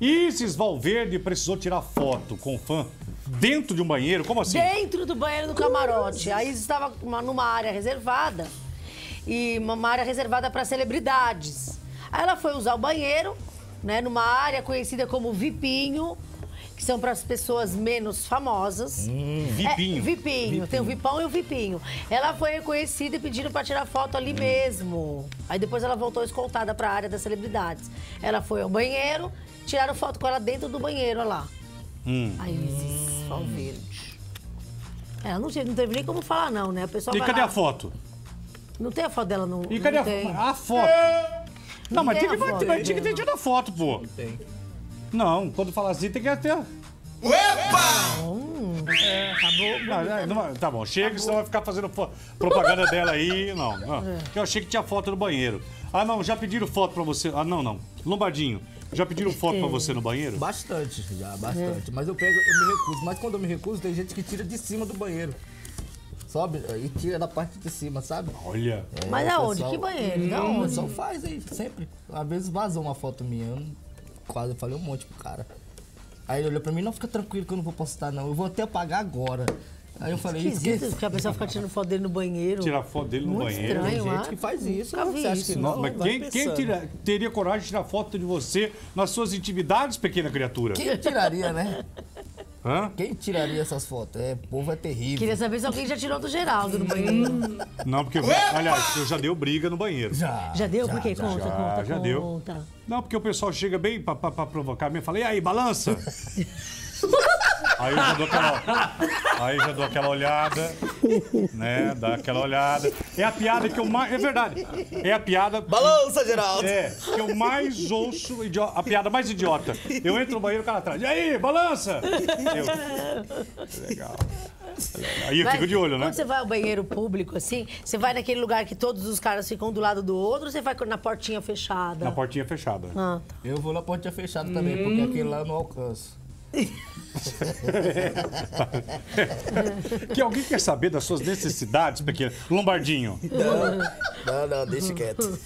Isis Valverde precisou tirar foto com o fã dentro de um banheiro? Como assim? Dentro do banheiro do camarote. A Isis estava numa- numa área reservada. E uma área reservada para celebridades. Aí ela foi usar o banheiro, né? Numa área conhecida como Vipinho, que são para as pessoas menos famosas. Vipinho. É, vipinho. Tem o Vipão e o Vipinho. Ela foi reconhecida e pediram pra tirar foto ali mesmo. Aí depois ela voltou escoltada pra área das celebridades. Ela foi ao banheiro, tiraram foto com ela dentro do banheiro, olha lá. Hum. A Isis Valverde. Ela não, teve- não teve nem como falar, não, né? O pessoal E cadê lá. a foto? Não tem a foto dela, não. E cadê não a, tem. a foto? Não, mas tem tinha que, a foto. mas tinha que ter tido a foto, pô. Tem. Não, quando fala assim tem que ter. Não, é, não vai- tá bom, chega, senão vai ficar fazendo propaganda dela aí. Não, não. É. Eu achei que tinha foto no banheiro. Ah, não, já pediram foto pra você. Ah, não, não. Lombardinho, já pediram foto pra você no banheiro? Bastante, já, bastante. Mas eu pego, eu me recuso. Mas quando eu me recuso, tem gente que tira de cima do banheiro. Sobe e tira da parte de cima, sabe? Olha. É, Mas aonde? pessoal- Que banheiro? Da Hum, O pessoal faz aí, sempre. Às vezes vazou uma foto minha, eu não- quase falei um monte pro cara. Aí ele olhou pra mim, não, fica tranquilo que eu não vou postar não, eu vou até apagar agora. Aí eu falei, Esquisito, esquece. porque a pessoa fica tirando foto dele no banheiro. Tirar foto dele no Muito banheiro. estranho, Tem gente que faz isso, Nunca vi você acha isso. que Não, não? mas quem, quem tira- teria coragem de tirar foto de você nas suas intimidades, pequena criatura? Quem tiraria, né? Hã? Quem tiraria essas fotos? É, o povo é terrível. Queria saber se alguém já tirou do Geraldo no banheiro. Não, porque, aliás, eu já deu briga no banheiro. Já. Já deu? Por quê? já. Conta, já, conta, já deu. Não, porque o pessoal chega bem pra, pra, pra provocar mesmo. Fala, e aí, balança? aí eu já dou aquela, aí já dou aquela olhada, né? Dá aquela olhada. É a piada que eu mais. É verdade. É a piada. Balança, Geraldo! É, que eu mais ouço, idio- a piada mais idiota. Eu entro no banheiro, o cara atrás. E aí, balança? Eu. Legal. Aí eu Vai- fico de olho, né? Quando você vai ao banheiro público, assim, você vai naquele lugar que todos os caras ficam do lado do outro ou você vai na portinha fechada? Na portinha fechada. Ah, tá. Eu vou na portinha fechada também, porque aquele lá eu não alcanço. que alguém quer saber das suas necessidades, pequeno. Lombardinho. Não, não, não, deixa quieto.